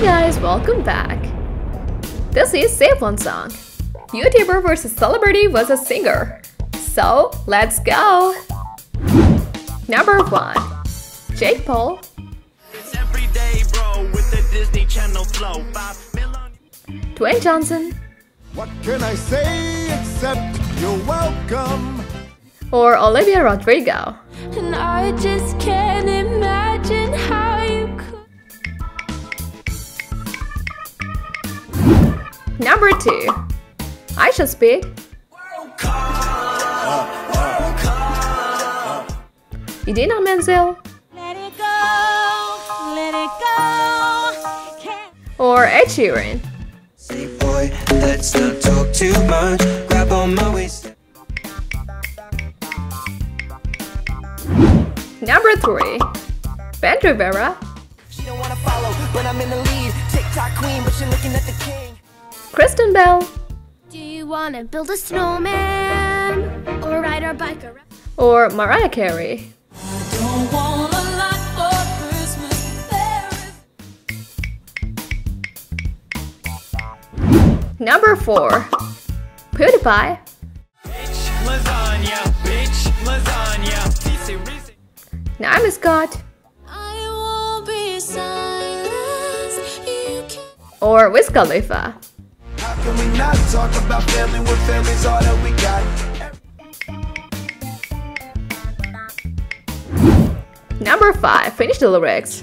Hey guys, welcome back. This is Save One Song. YouTuber versus celebrity versus singer. So, let's go! Number 1. Jake Paul It's every day, bro, with the Disney Channel flow. Dwayne Johnson What can I say except you're welcome? or Olivia Rodrigo. And I just can't imagine Number 2. IShowSpeed Idina Menzel Let it go, let it go. Can't or Ed Sheeran. Say, boy, let's not talk too much. Grab on my waist. Number 3. Ben Rivera She don't wanna follow, but I'm in the lead. TikTok queen, but you're looking at the king. Kristen Bell Do you wanna build a snowman or ride our bike around? or Mariah Carey. Don't want a lot for Christmas. There is Number 4. PewDiePie Bitch, lasagna, bitch, lasagna. Reese. Naomi Scott I won't be silenced. You can or Wiz Khalifa. Can we not talk about family when family's all that we got? Number 5. Finish the lyrics.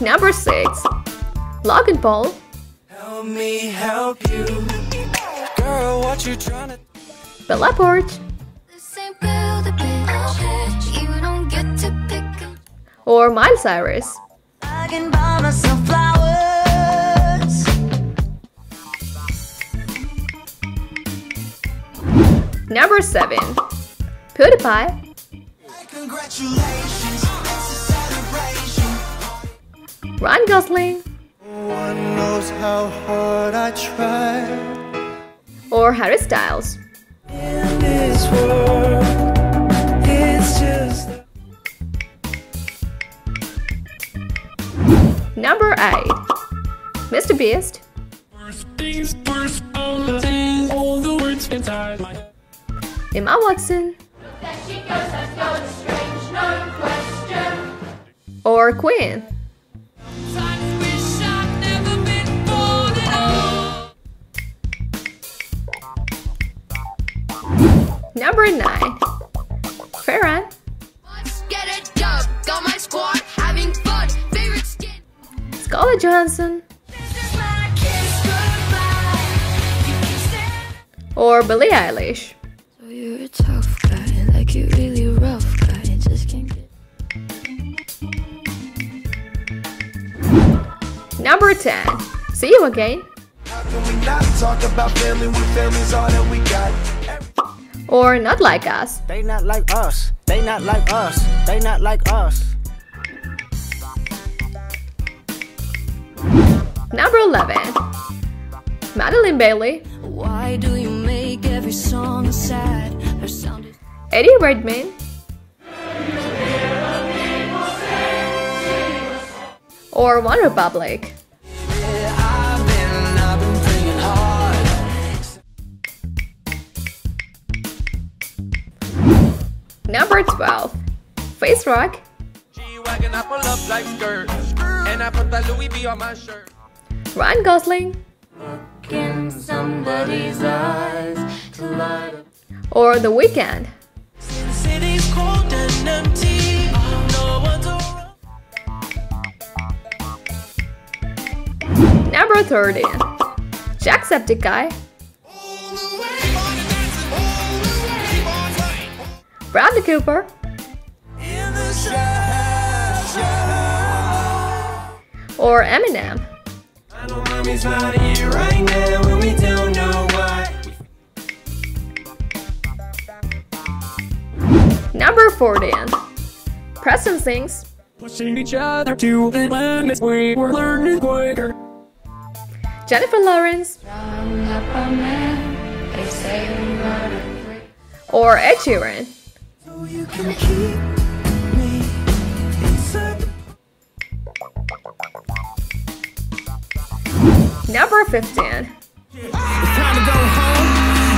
Number 6. Logan Paul Help me help you. Girl, what you trying to Bella Poarch This ain't build a bitch. You don't get to pick a or Miley Cyrus. I can buy myself flowers. Number 7. PewDiePie Ryan Gosling One knows how hard I try. or Harry Styles. in this world? It's just. Number 8. Mr. Beast Worst things first, all the things, all the words inside my head. Emma Watson or Queen. Fun. Favorite skin. Scarlett Johansson Just my kiss goodbye. You can stand. or Billie Eilish. So you're a tough guy, like you really rough guy, just can't get. Number 10. See you again How can we not talk about family when family's all that we got? Or Not Like Us. They not like us. They not like us. They not like us. Number 11. Madeline Bailey, Why do you make every song sad? Her sound is. Eddie Redmayne, or One Republic. Number 12. Face Rock, G-Wagon, I pull up like skirt. And I put that Louis V on my shirt. Ryan Gosling, In somebody's eyes to light up. or The Weeknd. City's cold and empty. No one's. Number 13. Jacksepticeye, Bradley Cooper, In the shadows. or Eminem. I know mommy's not here right now, and we don't know why. Number 14. Preston sings Pushing each other to the limits, we were learning quicker. Jennifer Lawrence man. They say I'm not a freak. or Ed Sheeran. So you can keep me inside Number 15. It's time to go home.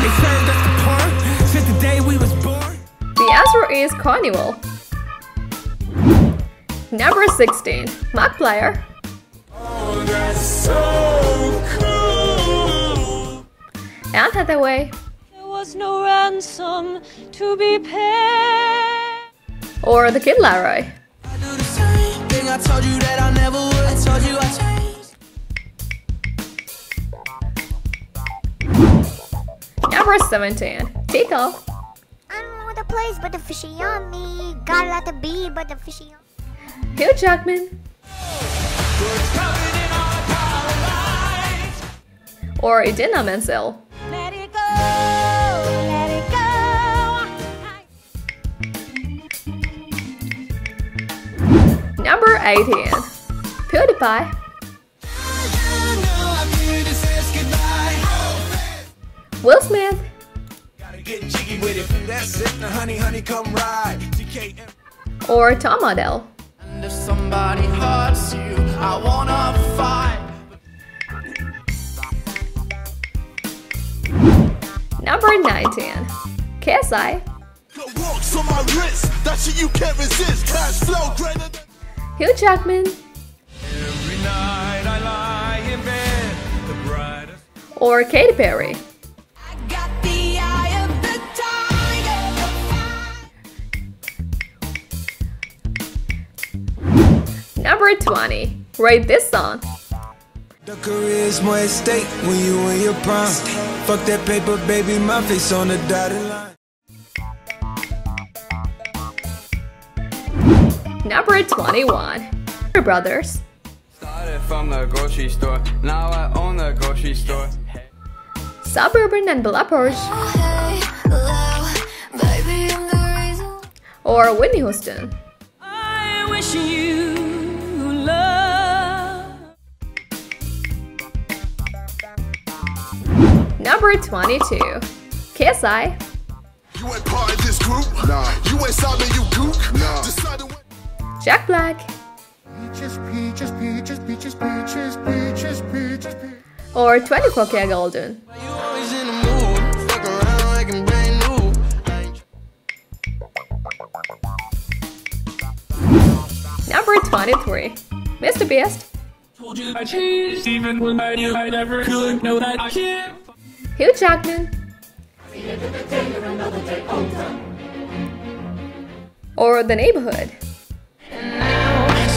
They served us the part since the day we was born. The answer is Carnival. Number 16. Markiplier. Oh, that's so cool. Anne Hathaway There was no ransom to be paid. or The Kid Laroi. I do the same thing I told you that I never would. I told you I changed. Number 17. Tito. I don't know the place, but the fishy on me. Got a lot to be, but the fishy on Hugh Jackman or Idina Menzel. Let it go, Number 18. PewDiePie Will Smith or Tom Odell. Number 19. KSI Hugh Jackman bed, or Katy Perry. Number 20. Rate this song. The when you in your prime. Fuck that paper, baby, my face on the dotted line. Number 21. Warner Brothers Started from the grocery store, now I own the grocery store. Suburban and Bella Poarch Hey, love, baby, I'm the or Whitney Houston. I wish you love. Number 22. KSI You ain't part of this group. Nah. You ain't Simon, you gook. Nah. Decided what. Jack Black Peaches, peaches, peaches, peaches, peaches, peaches, peaches, peaches. or 24kGoldn. You always in the mood. Fuck around like I'm brand new. I ain't Number 23. Mr. Beast Told you I changed, even when I knew I never could. Know that I can't. Hugh Jackman or The Neighborhood.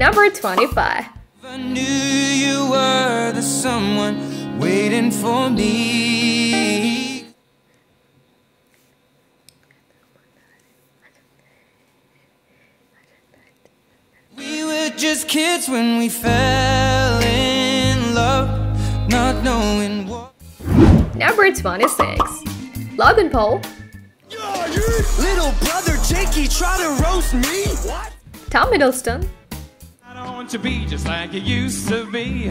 Number 25. I knew you were the someone waiting for me. We were just kids when we fell in love, not knowing what. Number 26. Logan Paul, Little brother Jakey try to roast me. What? Tom Middleton, I don't want to be just like you used to be.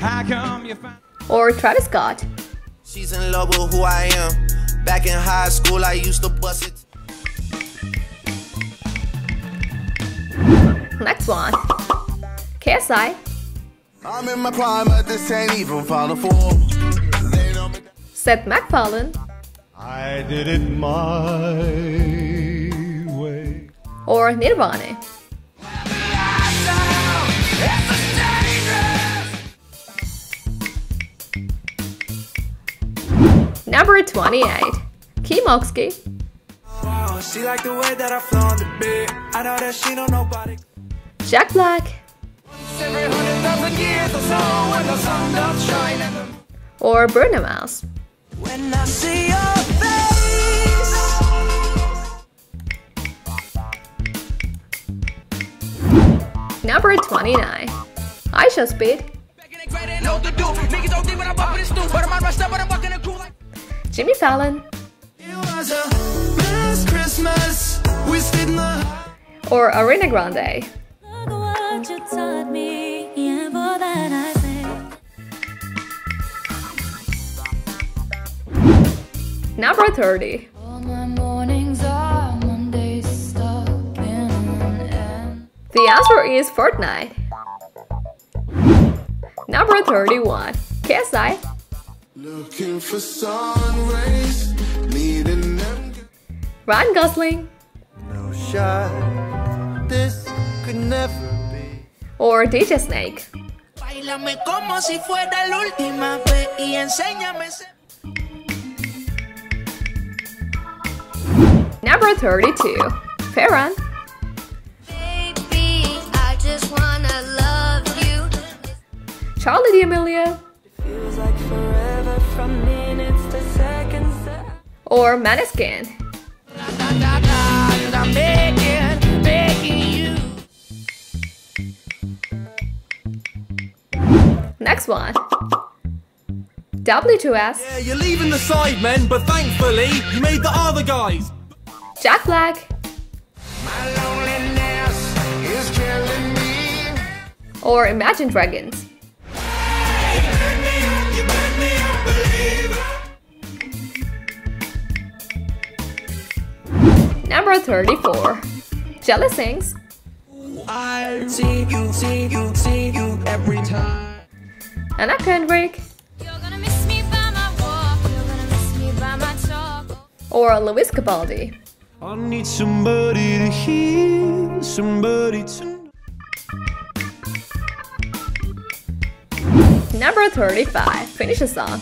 How come you find or Travis Scott. She's in love with who I am. Back in high school, I used to bust it. Next one. KSI I'm in my prime, but this ain't even final form. They know me. Seth MacFarlane I did it my way. or Nirvana. Number 28. Kim Oxke Wow, she like the way that I flow on the bed. I know that she don't nobody. Jack Black, Every hundred thousand years or so when the sun does shine and the or Bruno Mars. When I see your face Number 29. IShowSpeed, Jimmy Fallon, It was a last Christmas We stayed in the or Ariana Grande. Look what you taught me, and for that I say. Number 30. All my mornings are Mondays stuck in an end. The answer is Fortnite. Number 31. KSI, Looking for sun rays, needing them. Ryan Gosling, No shot, this could never be. or DJ Snake. Bailame como si fuera la última vez Y enséñame Number 32. Farron, Baby, I just wanna love you. Charli D'Amelio, Feels like forever from minutes to seconds or Maneskin. I'm begging, begging you Next one. W2S, Yeah, you're leaving the side men, but thankfully you made the other guys. Jack Black, My loneliness is killing me or Imagine Dragons. Number 34. Jelly Sings, I see you, see you, see you every time Anna Kendrick, You're gonna miss me by my walk. You're gonna miss me by my talk. or Lewis Capaldi. I need somebody to hear, somebody to. Number 35. Finish the song.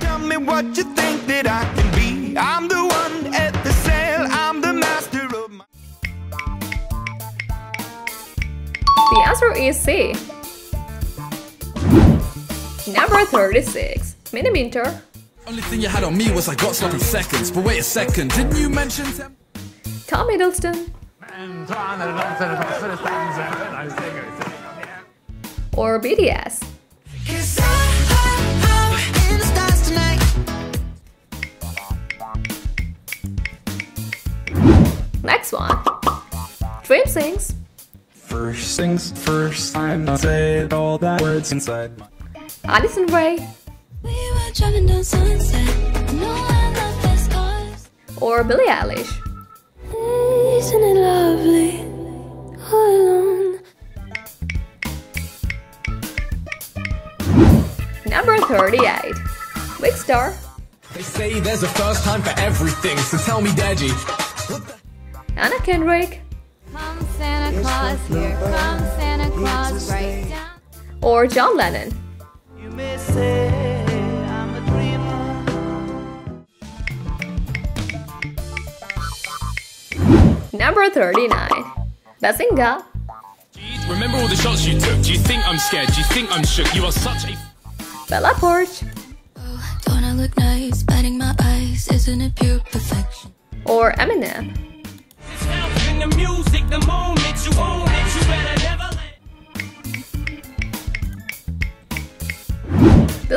Tell me what you think that I can be. I'm the The answer is C. Number 36. Miniminter, Only thing you had on me was I got sloppy seconds. But wait a second, didn't you mention? Tom Hiddleston, or BTS. Next one. Dream Sings, First things first, I'm say all that words inside my Addison Rae, We were driving down sunset. No, I love the stars. or Billie Eilish. Isn't it lovely? All alone. Number 38. Big Star, They say there's a first time for everything, so tell me, Deji. Anna Kendrick, Come Santa Claus, here comes Santa Claus, right down. or John Lennon. You may say I'm a dreamer Number 39. Bazinga, Remember all the shots you took? Do you think I'm scared? Do you think I'm shook? You are such a Bella Poarch, oh, Don't I look nice? Batting my eyes. Isn't it pure perfection? or Eminem.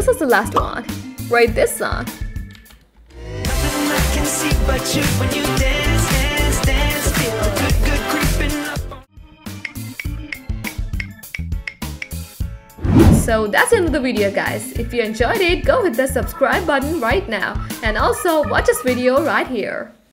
This is the last one. Write this song. So that's the end of the video guys. If you enjoyed it, go hit the subscribe button right now and also watch this video right here.